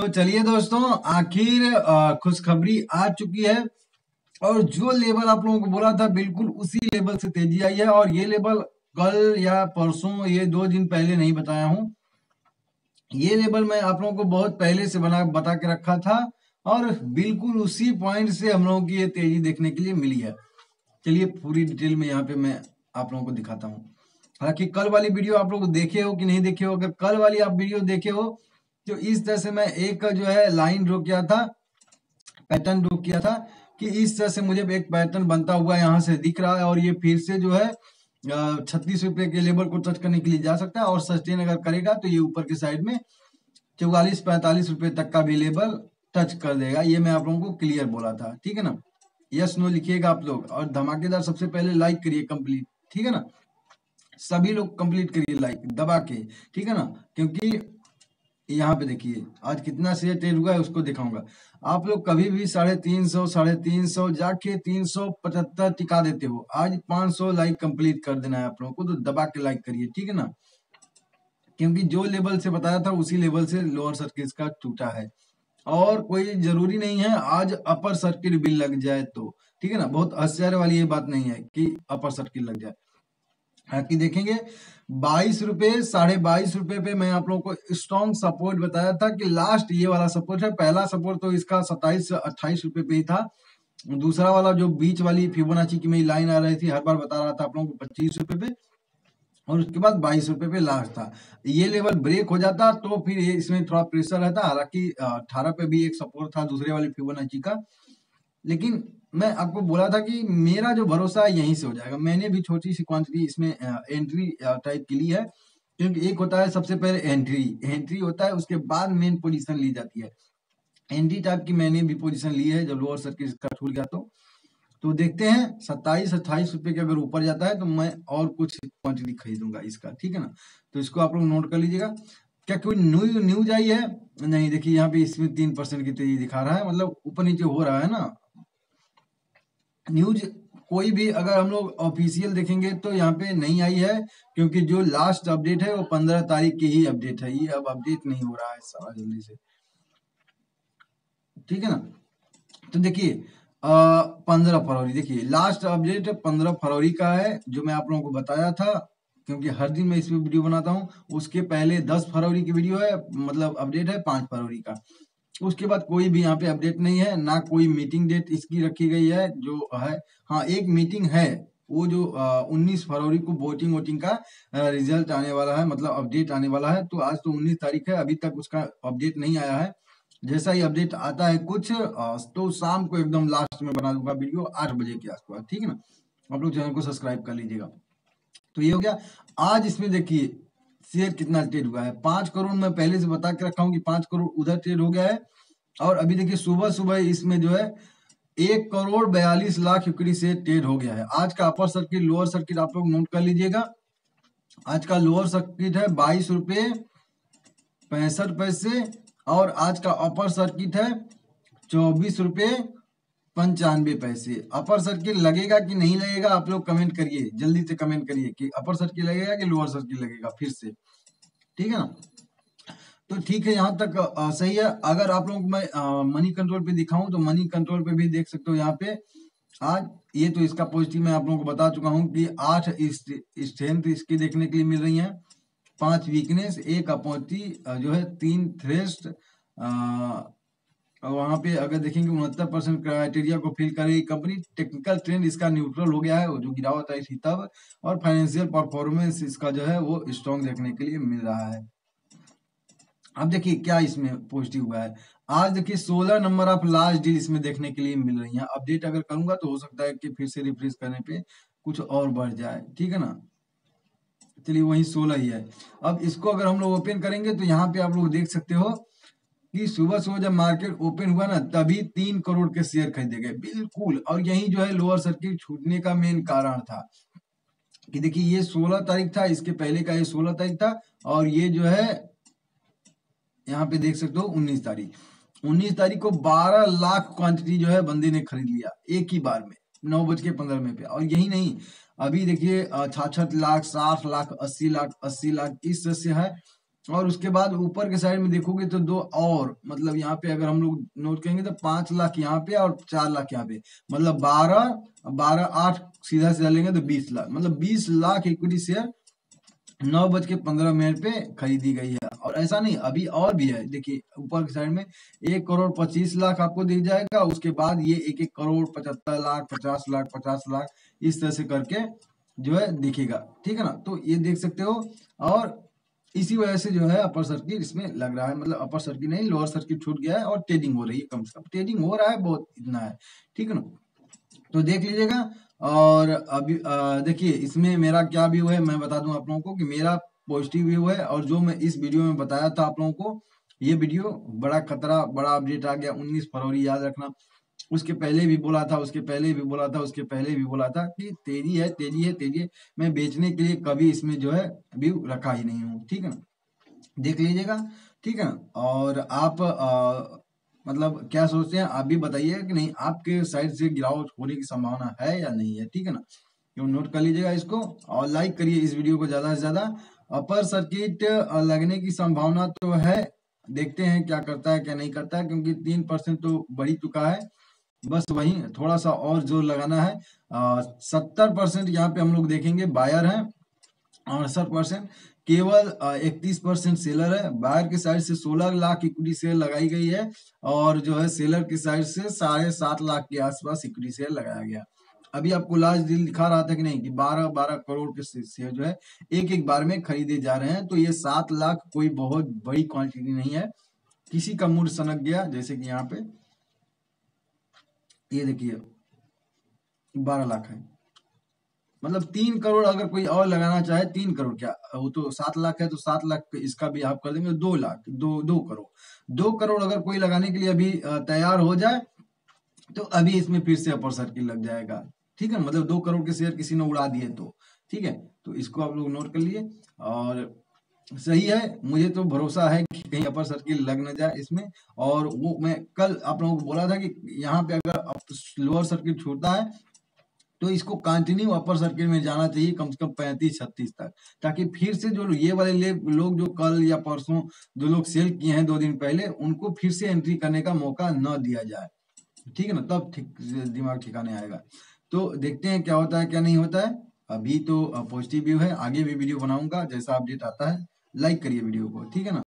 तो चलिए दोस्तों, आखिर खुशखबरी आ चुकी है। और जो लेवल आप लोगों को बोला था, बिल्कुल उसी लेवल से तेज़ी आई है। और ये लेवल कल या परसों, ये दो दिन पहले नहीं बताया हूँ। ये लेवल मैं आप लोगों को बहुत पहले से बना, बता के रखा था। और बिल्कुल उसी पॉइंट से हम लोगों की ये तेज़ी देखने के लिए मिली है। चलिए पूरी डिटेल में यहाँ पे मैं आप लोगों को दिखाता हूँ। हालाँकि कल वाली वीडियो आप लोग देखे हो कि नहीं देखे हो? अगर कल वाली आप वीडियो देखे हो तो इस तरह से मैं एक जो है लाइन ड्रॉ किया था पैटर्न ड्रॉ किया था कि इस तरह से मुझे एक पैटर्न बनता हुआ यहाँ से दिख रहा है और ये फिर से जो है छत्तीस रुपए के लेवल को टच करने के लिए जा सकता है और सस्टेन अगर करेगा तो ये ऊपर की साइड में चौवालीस पैंतालीस रुपए तक का भी लेवल टच कर देगा। ये मैं आप लोगों को क्लियर बोला था, ठीक है ना? यस नो लिखिएगा आप लोग और धमाकेदार सबसे पहले लाइक करिए कंप्लीट ठीक है ना? सभी लोग कंप्लीट करिए लाइक दबा के, ठीक है ना? क्योंकि यहाँ पे देखिए, आज कितना शेयर ट्रेड हुआ है उसको दिखाऊँगा। आप लोग कभी भी साढ़े तीन सौ, साढ़े तीन सौ जाके तीन सौ पचहत्तर टिका देते हो। आज पाँच सौ लाइक कंप्लीट कर देना है आप लोगों को तो दबा के लाइक करिए, ठीक है ना? क्योंकि जो लेवल से बताया था, उसी लेवल से लोअर सर्किट का टूटा है। और कोई ज़रूरी नहीं है, आज अपर सर्किट भी लग जाए तो ठीक है ना? बहुत आश्चर्य वाली ये बात नहीं है कि अपर सर्किट लग जाए। हालाँकि देखेंगे, बाईस रुपए, साढ़े बाईस रुपए पे मैं आप लोगों को स्ट्रॉन्ग सपोर्ट बताया था कि लास्ट ये वाला सपोर्ट है। पहला सपोर्ट तो इसका सत्ताईस से अट्ठाईस रुपए पे ही था। दूसरा वाला जो बीच वाली फिबोनाची की मेरी लाइन आ रही थी, हर बार बता रहा था आप लोगों को पच्चीस रुपए पे। और उसके बाद बाईस रुपए पे लास्ट था। ये लेवल ब्रेक हो जाता तो फिर इसमें थोड़ा प्रेशर रहता। हालाँकि अठारह पे भी एक सपोर्ट था दूसरे वाले फिबोनाची का। लेकिन मैं आपको बोला था कि मेरा जो भरोसा है यहीं से हो जाएगा। मैंने भी छोटी सी क्वांटिटी इसमें एंट्री टाइप की ली है, क्योंकि एक होता है सबसे पहले एंट्री एंट्री होता है, उसके बाद मेन पोजीशन ली जाती है। एंट्री टाइप की मैंने भी पोजीशन ली है, जब लोअर सर्किट का छूट गया तो। तो देखते हैं, सत्ताईस, अट्ठाईस रुपए के अगर ऊपर जाता है तो मैं और कुछ क्वांटिटी खरीदूँगा इसका, ठीक है ना? तो इसको आप लोग नोट कर लीजिएगा। क्या कोई न्यू न्यूज़ आई है नहीं, देखिए यहाँ पे इसमें तीन परसेंट की तेज़ी दिखा रहा है मतलब ऊपर नीचे हो रहा है ना? न्यूज़ कोई भी अगर हम लोग ऑफिशियल देखेंगे तो यहाँ पे नहीं आई है, क्योंकि जो लास्ट अपडेट है वो पंद्रह तारीख की ही अपडेट है। ये अब अपडेट नहीं हो रहा है सारा जल्दी से। ठीक है ना? तो देखिए पंद्रह फरवरी, देखिए लास्ट अपडेट पंद्रह फरवरी का है, जो मैं आप लोगों को बताया था, क्योंकि हर दिन मैं इसमें वीडियो बनाता हूँ। उसके पहले दस फरवरी की वीडियो है मतलब अपडेट है पाँच फरवरी का। उसके बाद कोई भी यहाँ पे अपडेट नहीं है, ना कोई मीटिंग डेट इसकी रखी गई है, जो है हाँ एक मीटिंग है, वो जो उन्नीस फरवरी को वोटिंग वोटिंग का रिज़ल्ट आने वाला है मतलब अपडेट आने वाला है तो आज तो उन्नीस तारीख है, अभी तक उसका अपडेट नहीं आया है। जैसा ही अपडेट आता है कुछ तो शाम को एकदम लास्ट में बना दूँगा वीडियो आठ बजे के आसपास, ठीक है ना? आप लोग चैनल को सब्सक्राइब कर लीजिएगा। तो ये हो गया। आज इसमें देखिए शेयर कितना ट्रेड हुआ है? पाँच करोड़ मैं पहले से बता के रखा हूँ कि पाँच करोड़ उधर ट्रेड हो गया है। और अभी देखिए सुबह सुबह इसमें जो है, एक करोड़ बयालीस लाख इक्विटी से ट्रेड हो गया है। आज का अपर सर्किट लोअर सर्किट आप लोग नोट कर लीजिएगा। आज का लोअर सर्किट है बाईस रुपये पैंसठ पैसे और आज का अपर सर्किट है चौबीस रुपए पंचानवे पैसे। अपर सर्किट लगेगा कि नहीं लगेगा आप लोग कमेंट करिए। जल्दी से कमेंट करिए कि अपर सर्किट लगेगा कि लोअर सर्किट लगेगा फिर से। ठीक है ना? तो ठीक है यहाँ तक आ, सही है। अगर आप लोगों मैं मनी कंट्रोल पे दिखाऊँ तो मनी कंट्रोल पे भी देख सकते हो यहाँ पे। आज ये तो इसका पॉजिटिव मैं आप लोगों को बता चुका हूँ कि आठ स्ट्रेंथ इसकी देखने के लिए मिल रही है। पाँच वीकनेस एक अपॉति जो है तीन थ्रेस्ट वहाँ पे अगर देखेंगे उनहत्तर परसेंट क्राइटेरिया को फिल करेगी कंपनी टेक्निकल ट्रेंड इसका न्यूट्रल हो गया है जो गिरावट आई थी तब, और फाइनेंशियल परफॉर्मेंस इसका जो है वो स्ट्रॉन्ग देखने के लिए मिल रहा है। अब देखिए क्या इसमें पॉजिटिव हुआ है। आज देखिए 16 नंबर ऑफ़ लास्ट डील इसमें देखने के लिए मिल रही है। अपडेट अगर करूँगा तो हो सकता है कि फिर से रिफ्रेश करने पे कुछ और बढ़ जाए, ठीक है ना? चलिए वही 16 ही है। अब इसको अगर हम लोग ओपन करेंगे तो यहाँ पे आप लोग देख सकते हो कि सुबह सुबह जब मार्केट ओपन हुआ ना, तभी तीन करोड़ के शेयर खरीदे गए। बिल्कुल। और यही जो है लोअर सर्किट छूटने का मेन कारण था। कि देखिए, ये 16 तारीख था, इसके पहले का ये 16 तारीख था, और ये जो है, यहाँ पे देख सकते हो, उन्नीस तारीख। उन्नीस तारीख को बारह लाख क्वांटिटी जो है बंदे ने खरीद लिया, एक ही बार में, नौ बज के पंद्रह में पे। और यही नहीं, अभी देखिए छाछठ लाख, साठ लाख, अस्सी लाख अस्सी लाख, इस तरह से है। और उसके बाद ऊपर के साइड में देखोगे तो दो और मतलब यहाँ पे अगर हम लोग नोट करेंगे तो पाँच लाख यहाँ पे और चार लाख यहाँ पे। मतलब बारह बारह, आठ सीधा सीधा लेंगे तो बीस लाख। मतलब बीस लाख इक्विटी शेयर नौ बज के पंद्रह मिनट पे खरीदी गई है। और ऐसा नहीं, अभी और भी है। देखिए, ऊपर की साइड में एक करोड़ पच्चीस लाख आपको दिख जाएगा। उसके बाद ये एक एक करोड़ पचहत्तर लाख, पचास लाख पचास लाख इस तरह से करके जो है दिखेगा। ठीक है ना? तो ये देख सकते हो। और इसी वजह से जो है अपर सर्किट इसमें लग रहा है मतलब अपर सर्किट नहीं लोअर सर्किट छूट गया है और ट्रेडिंग हो रही है कम से कम। ट्रेडिंग हो रहा है, बहुत इतना है, ठीक है ना? तो देख लीजिएगा और अभी देखिए, इसमें मेरा क्या व्यू है, मैं बता दूँ आप लोगों को कि मेरा पॉजिटिव व्यू है और जो मैं इस वीडियो में बताया था आप लोगों को, ये वीडियो बड़ा खतरा, बड़ा अपडेट आ गया 19 फरवरी याद रखना। उसके पहले भी बोला था उसके पहले भी बोला था उसके पहले भी बोला था कि तेज़ी है तेज़ी है तेज़ी है। मैं बेचने के लिए कभी इसमें जो है व्यू रखा ही नहीं हूँ ठीक है ना? देख लीजिएगा ठीक है और आप आ, मतलब क्या सोचते हैं आप भी बताइए कि नहीं आपके साइड से गिरावट होने की संभावना है या नहीं है ठीक है ना? क्यों नोट कर लीजिएगा इसको और लाइक करिए इस वीडियो को ज़्यादा से ज़्यादा। अपर सर्किट लगने की संभावना तो है देखते हैं क्या करता है क्या नहीं करता है क्योंकि तीन परसेंट तो बढ़ चुका है। बस वही थोड़ा सा और ज़ोर लगाना है। सत्तर परसेंट यहाँ पे हम लोग देखेंगे बायर है। अड़सठ परसेंट केवल इकतीस परसेंट सेलर है। बायर के साइड से सोलह लाख इक्विटी शेयर लगाई गई है और जो है सेलर की साइड से साढ़े सात लाख के आसपास इक्विटी शेयर लगाया गया। अभी आपको लास्ट डील दिखा रहा था कि नहीं, कि बारह बारह करोड़ के शेयर जो है एक एक बार में खरीदे जा रहे हैं। तो ये सात लाख कोई बहुत बड़ी क्वांटिटी नहीं है। किसी का मूड सनक गया, जैसे कि यहाँ पे। ये देखिए, बारह लाख है। मतलब तीन करोड़ अगर कोई और लगाना चाहे, तीन करोड़ क्या? वो तो सात लाख है तो सात लाख इसका भी आप कर देंगे दो लाख, दो दो करोड़। दो करोड़ अगर कोई लगाने के लिए अभी तैयार हो जाए तो अभी इसमें फिर से अपर सर्किल लग जाएगा। ठीक है मतलब दो करोड़ के शेयर किसी ने उड़ा दिए तो। ठीक है? तो इसको आप लोग नोट कर लिए और सही है, मुझे तो भरोसा है कि कहीं अपर सर्किल लग न जाए इसमें। और वो मैं कल आप लोगों को बोला था कि यहाँ पे अगर लोअर सर्किट छूटता है तो इसको कंटिन्यू अपर सर्किट में जाना चाहिए कम से कम पैंतीस, छत्तीस तक। ताकि फिर से जो ये वाले लोग जो कल या परसों जो लोग सेल किए हैं दो दिन पहले, उनको फिर से एंट्री करने का मौका न दिया जाए। ठीक है ना? तब ठीक, दिमाग ठिकाने आएगा। तो देखते हैं क्या होता है, क्या नहीं होता है। अभी तो पॉजिटिव व्यू है, आगे भी वीडियो बनाऊँगा, जैसा अपडेट आता है। लाइक करिए वीडियो को ठीक है ना?